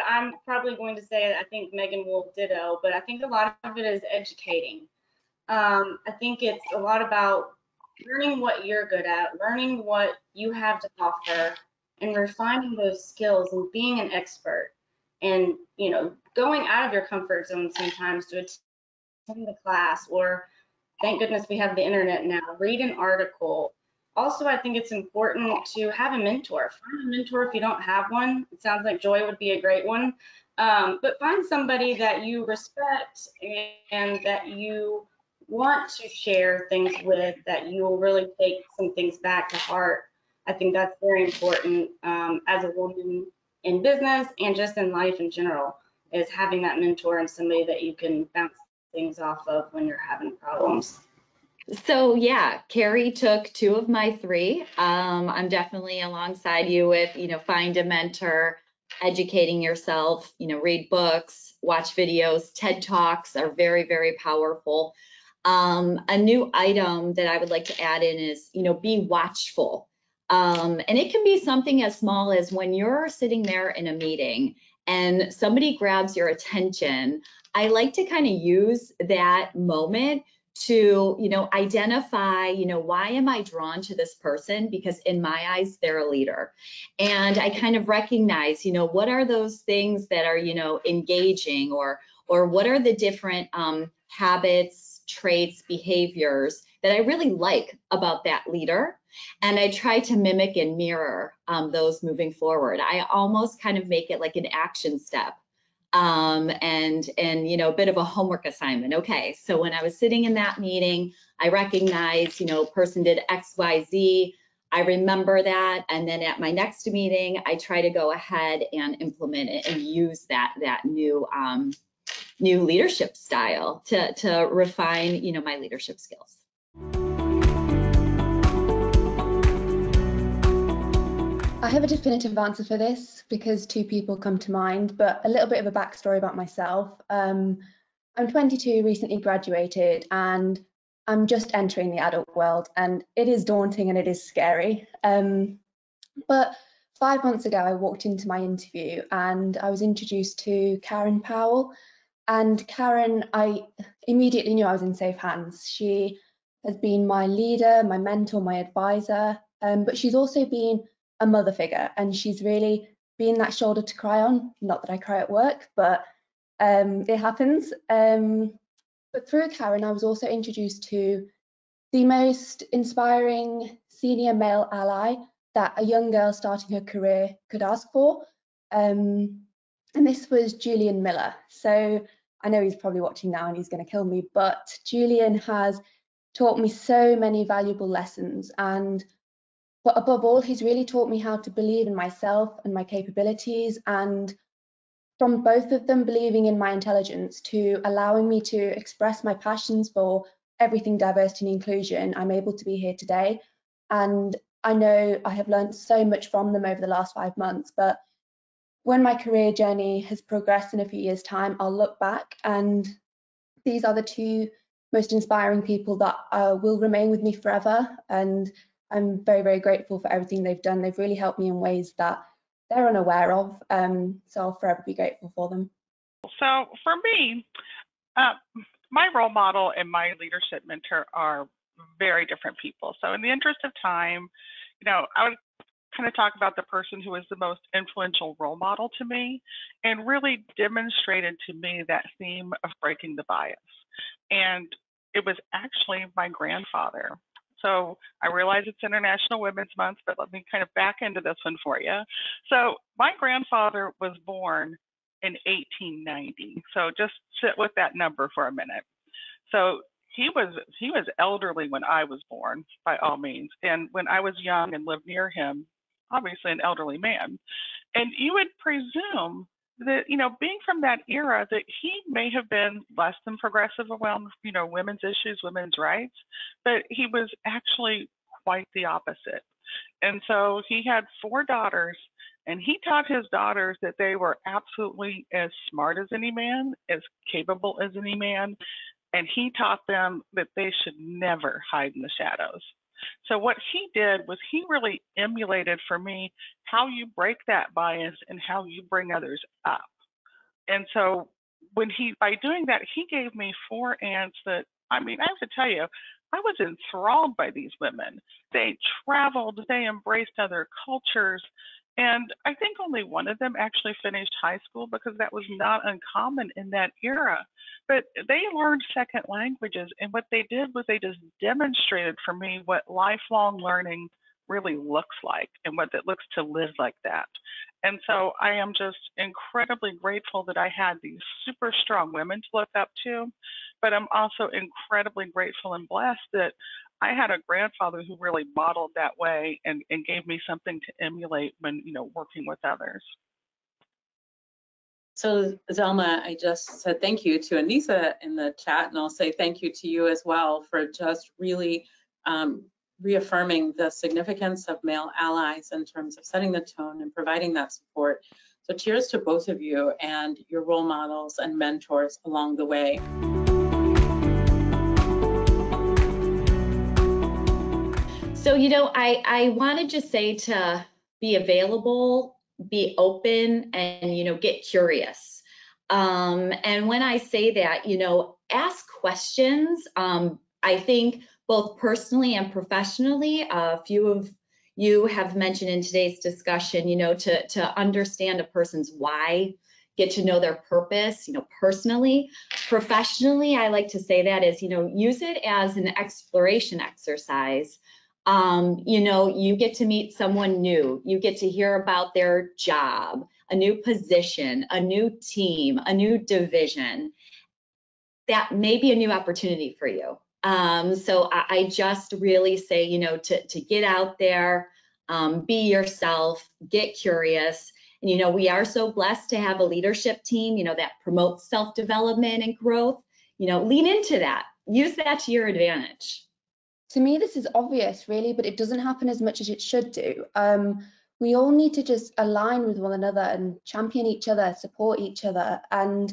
What I'm probably going to say, I think Megan will ditto, but I think a lot of it is educating. Um, I think it's a lot about learning what you're good at, learning what you have to offer, and refining those skills and being an expert. And you know, going out of your comfort zone sometimes to attend the class, or thank goodness we have the internet now. Read an article, also, I think it's important to have a mentor. Find a mentor if you don't have one. It sounds like Joy would be a great one. Um, but find somebody that you respect and that you want to share things with, that you will really take some things back to heart. I think that's very important um, as a woman in business and just in life in general, is having that mentor and somebody that you can bounce things off of when you're having problems. So yeah, Carrie took two of my three. Um, I'm definitely alongside you with, you know, find a mentor, educating yourself, you know, read books, watch videos. TED Talks are very, very powerful. Um, a new item that I would like to add in is, you know, be watchful. Um, and it can be something as small as when you're sitting there in a meeting and somebody grabs your attention. I like to kind of use that moment to you know identify you know why am i drawn to this person? Because in my eyes they're a leader. And i kind of recognize you know what are those things that are you know engaging or or what are the different um, habits traits behaviors that i really like about that leader? And i try to mimic and mirror um, those moving forward. I almost kind of make it like an action step um, and and you know a bit of a homework assignment. Okay, so when I was sitting in that meeting, I recognized you know person did X Y Z. I remember that, and then at my next meeting, I try to go ahead and implement it and use that that new um, new leadership style to to refine you know my leadership skills. I have a definitive answer for this because two people come to mind, but a little bit of a backstory about myself. Um, I'm 22, recently graduated, and I'm just entering the adult world, and it is daunting and it is scary. Um, but five months ago, I walked into my interview and I was introduced to Karen Powell. And Karen, I immediately knew I was in safe hands. She has been my leader, my mentor, my advisor, um, but she's also been a mother figure and she's really been that shoulder to cry on. Not that I cry at work, but um, it happens. Um, but through Karen, I was also introduced to the most inspiring senior male ally that a young girl starting her career could ask for. Um, and this was Julian Miller. So I know he's probably watching now and he's going to kill me, but Julian has taught me so many valuable lessons. And but above all, he's really taught me how to believe in myself and my capabilities. And from both of them believing in my intelligence to allowing me to express my passions for everything diversity and inclusion, I'm able to be here today. And I know I have learned so much from them over the last five months. But when my career journey has progressed in a few years' time, I'll look back and these are the two most inspiring people that uh, will remain with me forever. And I'm very, very grateful for everything they've done. They've really helped me in ways that they're unaware of. Um, so I'll forever be grateful for them. So for me, uh, my role model and my leadership mentor are very different people. So in the interest of time, you know, I would kind of talk about the person who was the most influential role model to me and really demonstrated to me that theme of breaking the bias. And it was actually my grandfather. So I realize it's International Women's Month, but let me kind of back into this one for you. So my grandfather was born in 1890. So just sit with that number for a minute. So he was he was elderly when I was born, by all means, and when I was young and lived near him, obviously an elderly man. And you would presume that you know being from that era that he may have been less than progressive around you know women's issues women's rights but he was actually quite the opposite. And so he had four daughters and he taught his daughters that they were absolutely as smart as any man as capable as any man and he taught them that they should never hide in the shadows So what he did was he really emulated for me how you break that bias and how you bring others up. And so when he by doing that, he gave me four aunts that I mean, I have to tell you, I was enthralled by these women. They traveled, they embraced other cultures, and I think only one of them actually finished high school because that was not uncommon in that era. But they learned second languages, and what they did was they just demonstrated for me what lifelong learning really looks like and what it looks to live like that. And so I am just incredibly grateful that I had these super strong women to look up to, but I'm also incredibly grateful and blessed that I had a grandfather who really modeled that way and, and gave me something to emulate when, you know, working with others. So Zelma, I just said thank you to Anissa in the chat, and I'll say thank you to you as well for just really um, reaffirming the significance of male allies in terms of setting the tone and providing that support. So cheers to both of you and your role models and mentors along the way. So, you know, I, I wanted to just say to be available, be open, and, you know, get curious. Um, and when I say that, you know, ask questions. Um, I think both personally and professionally, a few of you have mentioned in today's discussion, you know, to, to understand a person's why, get to know their purpose, you know, personally. Professionally, I like to say that is, you know, use it as an exploration exercise um, you know, you get to meet someone new, you get to hear about their job, a new position, a new team, a new division. That may be a new opportunity for you. Um, so I, I, just really say, you know, to, to get out there, um, be yourself, get curious. And, you know, we are so blessed to have a leadership team, you know, that promotes self development and growth. You know, lean into that, use that to your advantage to me this is obvious really but it doesn't happen as much as it should do. Um, we all need to just align with one another and champion each other support each other and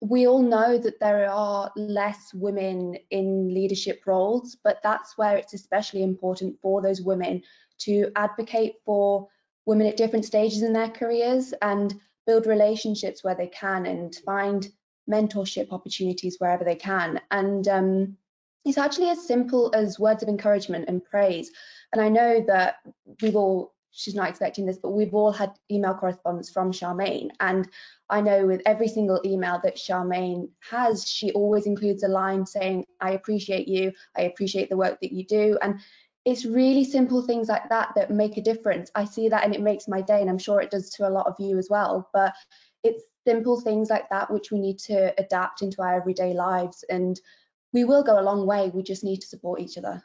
we all know that there are less women in leadership roles but that's where it's especially important for those women to advocate for women at different stages in their careers and build relationships where they can and find mentorship opportunities wherever they can. And um, it's actually as simple as words of encouragement and praise. And I know that we've all, she's not expecting this, but we've all had email correspondence from Charmaine. And I know with every single email that Charmaine has, she always includes a line saying, I appreciate you, I appreciate the work that you do. And it's really simple things like that that make a difference. I see that and it makes my day, and I'm sure it does to a lot of you as well. But it's simple things like that which we need to adapt into our everyday lives. And we will go a long way. We just need to support each other.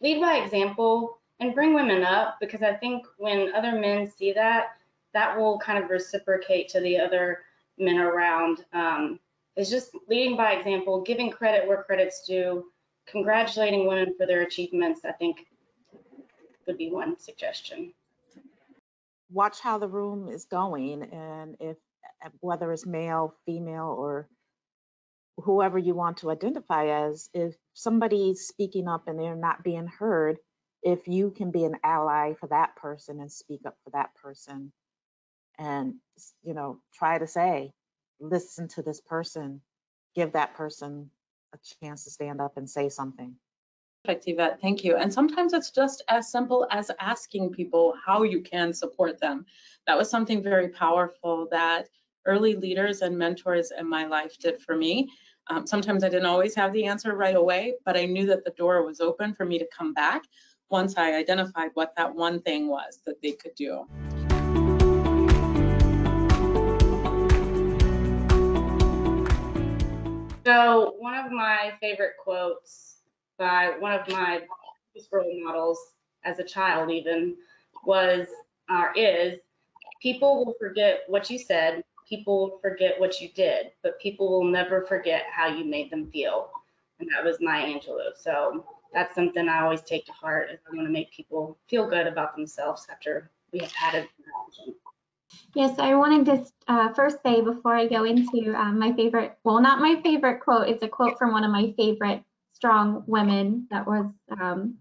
Lead by example and bring women up because I think when other men see that, that will kind of reciprocate to the other men around. Um, it's just leading by example, giving credit where credit's due, congratulating women for their achievements, I think would be one suggestion. Watch how the room is going and if whether it's male, female, or whoever you want to identify as, if somebody's speaking up and they're not being heard, if you can be an ally for that person and speak up for that person and, you know, try to say, listen to this person, give that person a chance to stand up and say something. Perfect, thank you. And sometimes it's just as simple as asking people how you can support them. That was something very powerful that early leaders and mentors in my life did for me. Um, sometimes I didn't always have the answer right away, but I knew that the door was open for me to come back once I identified what that one thing was that they could do. So one of my favorite quotes by one of my role models as a child even was or is people will forget what you said people forget what you did, but people will never forget how you made them feel. And that was Maya Angelou. So that's something I always take to heart is I want to make people feel good about themselves after we have had a interaction. Yes, I wanted to uh, first say before I go into um, my favorite, well, not my favorite quote, it's a quote from one of my favorite strong women that was um,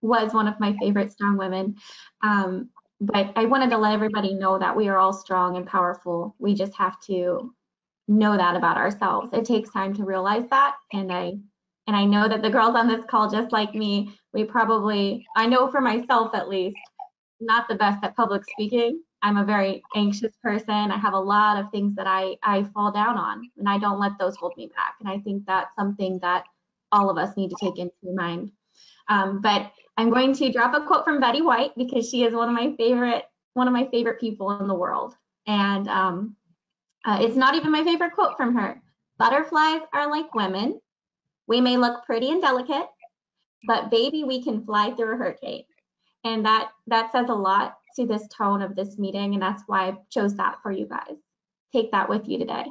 was one of my favorite strong women. Um, but I wanted to let everybody know that we are all strong and powerful. We just have to know that about ourselves. It takes time to realize that. And I and I know that the girls on this call, just like me, we probably, I know for myself at least, not the best at public speaking. I'm a very anxious person. I have a lot of things that I, I fall down on, and I don't let those hold me back. And I think that's something that all of us need to take into mind. Um, but I'm going to drop a quote from Betty White because she is one of my favorite one of my favorite people in the world. And um, uh, it's not even my favorite quote from her. Butterflies are like women. We may look pretty and delicate, but baby, we can fly through a hurricane. And that that says a lot to this tone of this meeting, and that's why I chose that for you guys. Take that with you today.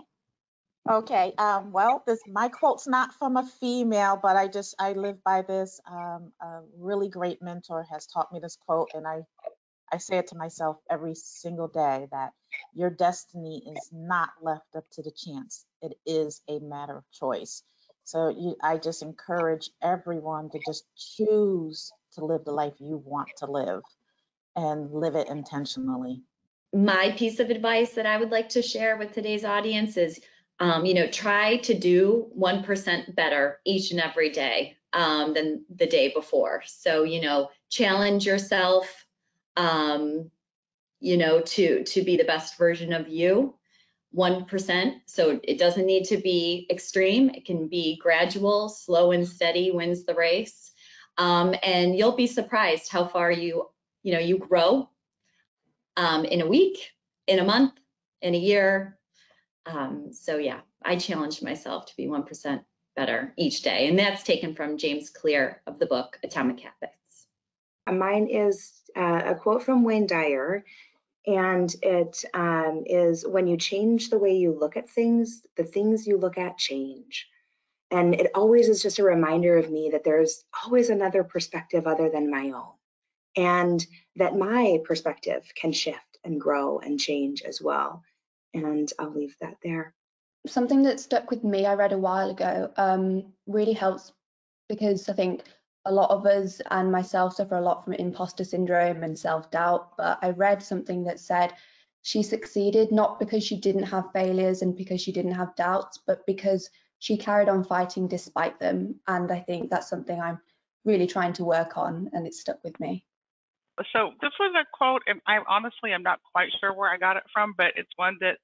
Okay, um, well, this my quote's not from a female, but I just I live by this. Um, a really great mentor has taught me this quote, and I I say it to myself every single day that your destiny is not left up to the chance. It is a matter of choice. So you, I just encourage everyone to just choose to live the life you want to live and live it intentionally. My piece of advice that I would like to share with today's audience is, um, you know, try to do 1% better each and every day um, than the day before. So, you know, challenge yourself, um, you know, to, to be the best version of you 1%. So it doesn't need to be extreme. It can be gradual, slow and steady wins the race. Um, and you'll be surprised how far you, you know, you grow um, in a week, in a month, in a year. Um, so yeah, I challenged myself to be 1% better each day. And that's taken from James Clear of the book Atomic Habits. Mine is uh, a quote from Wayne Dyer and it um, is when you change the way you look at things, the things you look at change. And it always is just a reminder of me that there's always another perspective other than my own, and that my perspective can shift and grow and change as well. And I'll leave that there. Something that stuck with me, I read a while ago, um, really helps because I think a lot of us and myself suffer a lot from imposter syndrome and self-doubt but i read something that said she succeeded not because she didn't have failures and because she didn't have doubts but because she carried on fighting despite them and i think that's something i'm really trying to work on and it's stuck with me so this was a quote and i honestly i'm not quite sure where i got it from but it's one that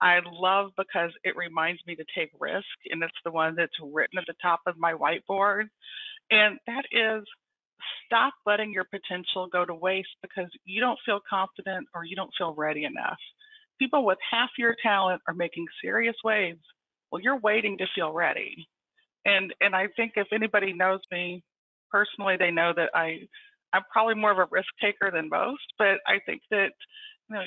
I love because it reminds me to take risk, and it's the one that's written at the top of my whiteboard. And that is stop letting your potential go to waste because you don't feel confident or you don't feel ready enough. People with half your talent are making serious waves. Well, you're waiting to feel ready. And and I think if anybody knows me personally, they know that I I'm probably more of a risk taker than most, but I think that you know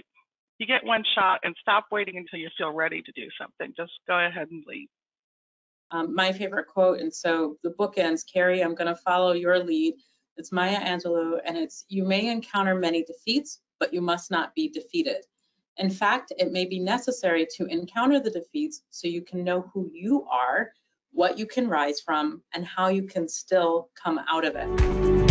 you get one shot and stop waiting until you feel ready to do something. Just go ahead and lead um, my favorite quote. And so the book ends, Carrie, I'm going to follow your lead. It's Maya Angelou, and it's You may encounter many defeats, but you must not be defeated. In fact, it may be necessary to encounter the defeats so you can know who you are, what you can rise from, and how you can still come out of it.